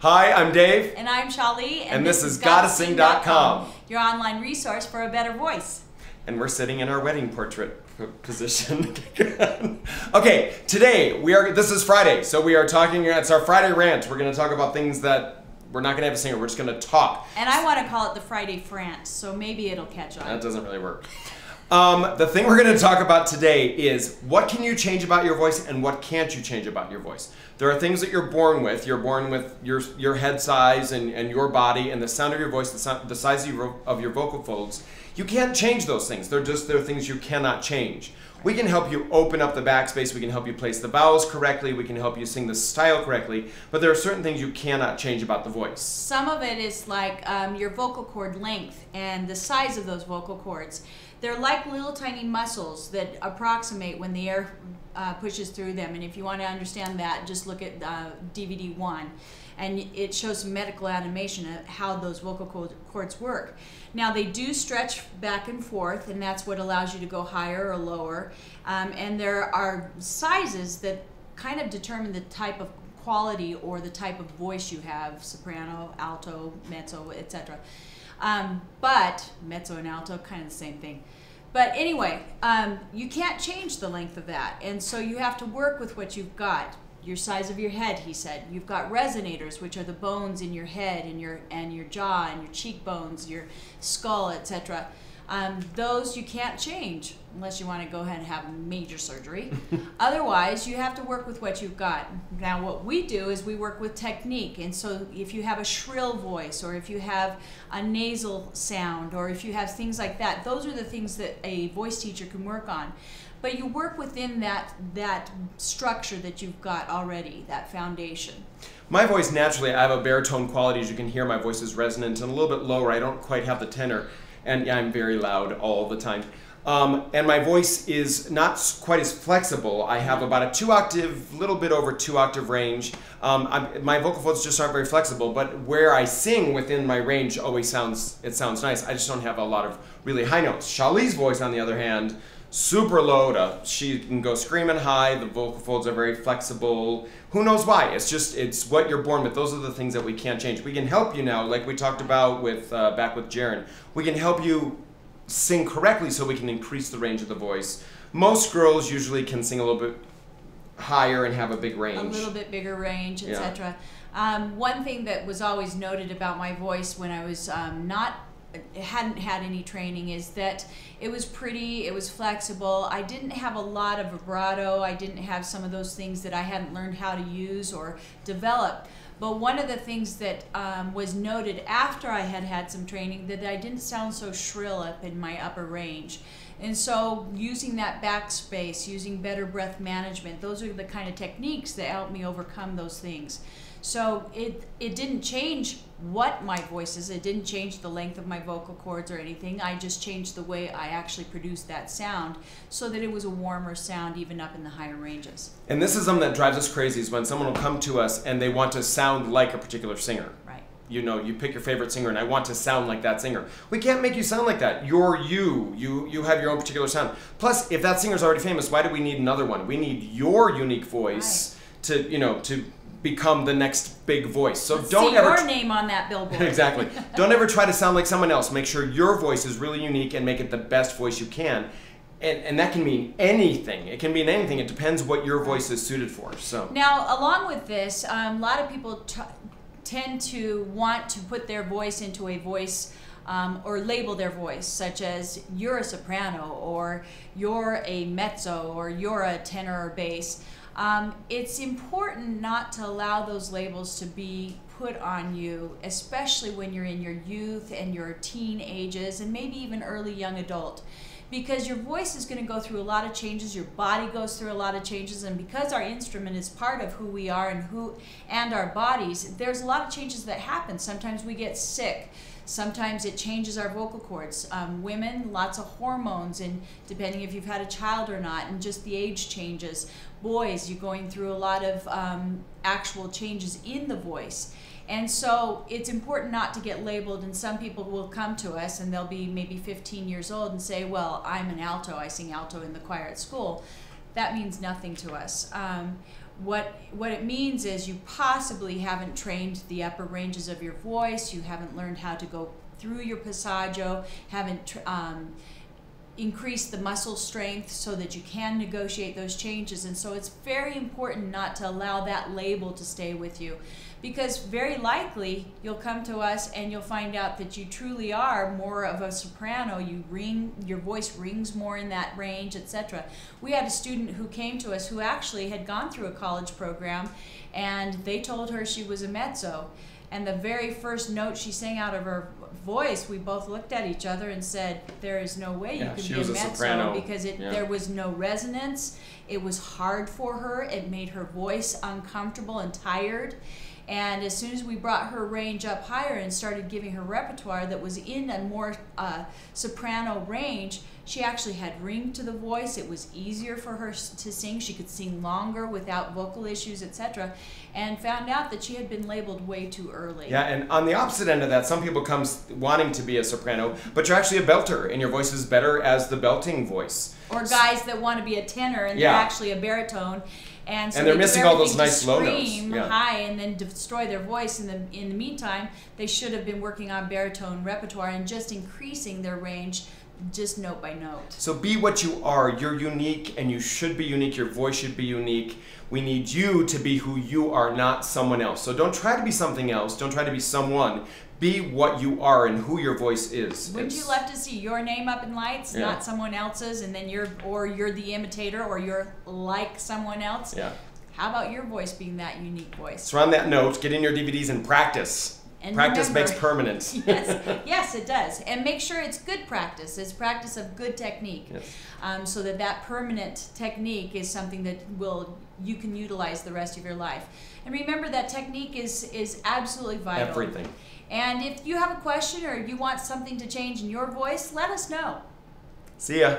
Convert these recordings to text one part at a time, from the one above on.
Hi, I'm Dave. And I'm Shalee. And, and this, this, is GottaSing.com, your online resource for a better voice. And we're sitting in our wedding portrait position. okay, today we are. This is Friday, so we are talking. It's our Friday rant. We're going to talk about things that we're not going to have a singer. We're just going to talk. And I want to call it the Friday Frant, so maybe it'll catch on. That doesn't really work. Um, the thing we're going to talk about today is what can you change about your voice and what can't you change about your voice. There are things that you're born with. You're born with your, your head size and, and your body and the sound of your voice, the, sound, the size of your, of your vocal folds. You can't change those things. They're just they're things you cannot change. We can help you open up the backspace. We can help you place the vowels correctly. We can help you sing the style correctly. But there are certain things you cannot change about the voice. Some of it is like um, your vocal cord length and the size of those vocal cords. They're like little tiny muscles that approximate when the air uh, pushes through them. And if you want to understand that, just look at uh, DVD one. And it shows some medical animation of how those vocal cords work. Now, they do stretch back and forth, and that's what allows you to go higher or lower. Um, and there are sizes that kind of determine the type of quality or the type of voice you have soprano, alto, mezzo, etc. Um, but mezzo and alto, kind of the same thing. But anyway, um, you can't change the length of that. And so you have to work with what you've got. Your size of your head, he said. You've got resonators, which are the bones in your head and your and your jaw and your cheekbones, your skull, etc. Um, those you can't change unless you want to go ahead and have major surgery. Otherwise, you have to work with what you've got. Now, what we do is we work with technique. And so, if you have a shrill voice, or if you have a nasal sound, or if you have things like that, those are the things that a voice teacher can work on. But you work within that that structure that you've got already, that foundation. My voice naturally, I have a baritone quality. As you can hear, my voice is resonant and a little bit lower. I don't quite have the tenor and yeah, I'm very loud all the time. Um, and my voice is not quite as flexible. I have about a two octave, little bit over two octave range. Um, my vocal folds just aren't very flexible, but where I sing within my range always sounds, it sounds nice. I just don't have a lot of really high notes. Shalee's voice, on the other hand, super low to she can go screaming high. The vocal folds are very flexible. Who knows why? It's just it's what you're born with. Those are the things that we can't change. We can help you now like we talked about with uh, back with Jaron we can help you sing correctly so we can increase the range of the voice. Most girls usually can sing a little bit higher and have a big range. a little bit bigger range etc yeah. um, one thing that was always noted about my voice when I was um, not hadn't had any training is that it was pretty, it was flexible. I didn't have a lot of vibrato. I didn't have some of those things that I hadn't learned how to use or develop. But one of the things that um, was noted after I had had some training that I didn't sound so shrill up in my upper range. And so using that backspace, using better breath management, those are the kind of techniques that help me overcome those things. So it it didn't change what my voice is. It didn't change the length of my vocal cords or anything. I just changed the way I actually produced that sound so that it was a warmer sound even up in the higher ranges. And this is something that drives us crazy is when someone will come to us and they want to sound like a particular singer. Right. You know, you pick your favorite singer and I want to sound like that singer. We can't make you sound like that. You're you. You you have your own particular sound. Plus, if that singer's already famous, why do we need another one? We need your unique voice right. to, you know, to become the next big voice. So Let's don't see ever your name on that billboard. exactly. don't ever try to sound like someone else. Make sure your voice is really unique and make it the best voice you can. And, and that can mean anything. It can mean anything. It depends what your voice is suited for. So now, along with this, um, a lot of people tend to want to put their voice into a voice um, or label their voice, such as you're a soprano, or you're a mezzo, or you're a tenor or bass. Um, it's important not to allow those labels to be put on you, especially when you're in your youth and your teen ages and maybe even early young adult. Because your voice is going to go through a lot of changes, your body goes through a lot of changes, and because our instrument is part of who we are and who and our bodies, there's a lot of changes that happen. Sometimes we get sick. Sometimes it changes our vocal cords. Um, women, lots of hormones, and depending if you've had a child or not, and just the age changes. Boys, you're going through a lot of um, actual changes in the voice. And so it's important not to get labeled, and some people will come to us and they'll be maybe 15 years old and say, Well, I'm an alto, I sing alto in the choir at school. That means nothing to us. Um, what what it means is you possibly haven't trained the upper ranges of your voice. You haven't learned how to go through your passaggio. Haven't um, increase the muscle strength so that you can negotiate those changes. And so it's very important not to allow that label to stay with you because very likely you'll come to us and you'll find out that you truly are more of a soprano. You ring your voice rings more in that range etc we had a student who came to us who actually had gone through a college program and they told her she was a mezzo and the very first note she sang out of her voice, we both looked at each other and said, "There is no way Yeah, you she be a mezzo soprano. because it Yeah. there was no resonance. It was hard for her. It made her voice uncomfortable and tired." And as soon as we brought her range up higher and started giving her repertoire that was in a more uh, soprano range, she actually had ring to the voice. It was easier for her to sing. She could sing longer without vocal issues, etc. And found out that she had been labeled way too early. Yeah, and on the opposite end of that, some people come wanting to be a soprano, but you're actually a belter, and your voice is better as the belting voice. or guys that want to be a tenor and Yeah. they're actually a baritone and so And they're they missing all those nice low notes. scream Yeah. high and then destroy their voice in the in the meantime they should have been working on baritone repertoire and just increasing their range just note by note So be what you are. You're unique, and you should be unique. Your voice should be unique. We need you to be who you are, not someone else. So don't try to be something else. Don't try to be someone. Be what you are and who your voice is. wouldn't It's- you love to see your name up in lights Yeah. not someone else's and then you're or you're the imitator or you're like someone else Yeah. how about your voice being that unique voice So on that note, get in your DVDs and practice. And practice remember- makes permanent. yes, yes, it does, and make sure it's good practice. It's practice of good technique, Yes. um, so that that permanent technique is something that will you can utilize the rest of your life. And remember that technique is is absolutely vital. Everything. And if you have a question or you want something to change in your voice, let us know. See ya.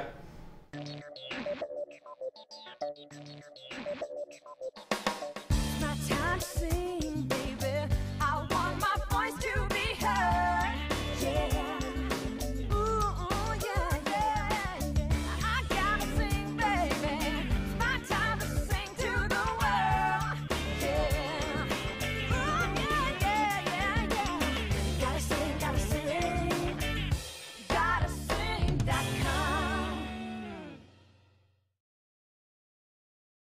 My time to sing.